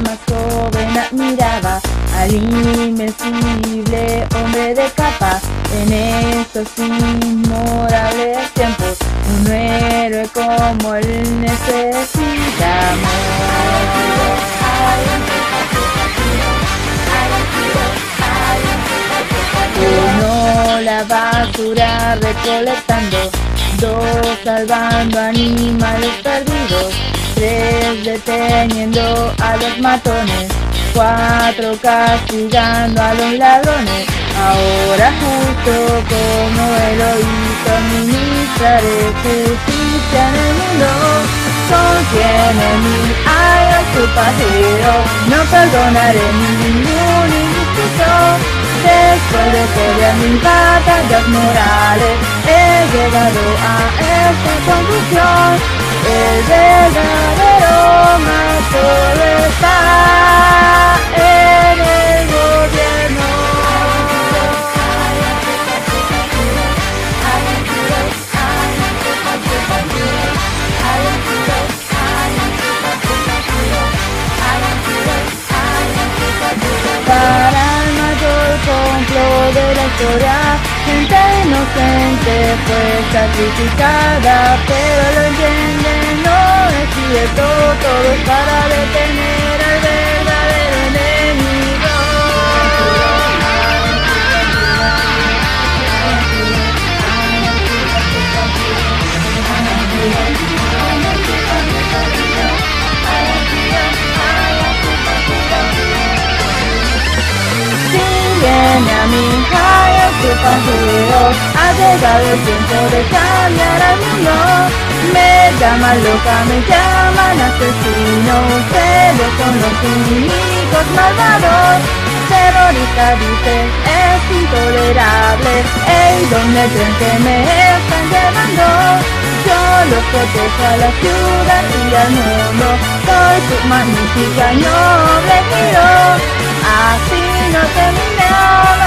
más joven admiraba al invencible hombre de capa en estos inmorables tiempos. Un héroe como él necesitamos. Uno la basura recolectando, dos salvando animales perdidos, tres deteniendo a los matones, cuatro castigando a los ladrones. Ahora justo como hizo, administraré justicia en el mundo. Contiene mil años su paseo, no perdonaré ningún injusto. Después de todas mis batallas morales, he llegado a esta conclusión. El verdadero maestro está de la historia, gente inocente fue sacrificada, pero lo entienden, no es cierto, todo es para detener su paseo, ha llegado el tiempo de cambiar al mundo. Me llaman loca, me llaman asesino, ustedes son los únicos malvados. Terrorista dice, es intolerable, ey, ¿dónde creen que me están llevando? Yo los protejo a la ciudad y al mundo, soy su magnífica noble giro. Así no terminaba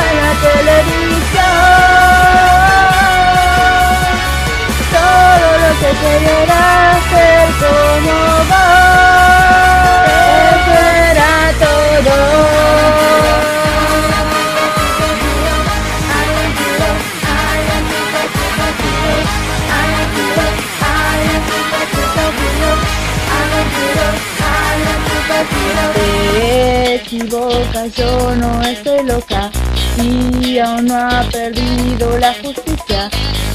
equivocas, yo no estoy loca y aún no ha perdido la justicia.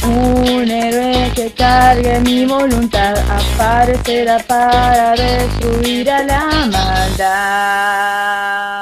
Un héroe que cargue mi voluntad aparecerá para destruir a la maldad.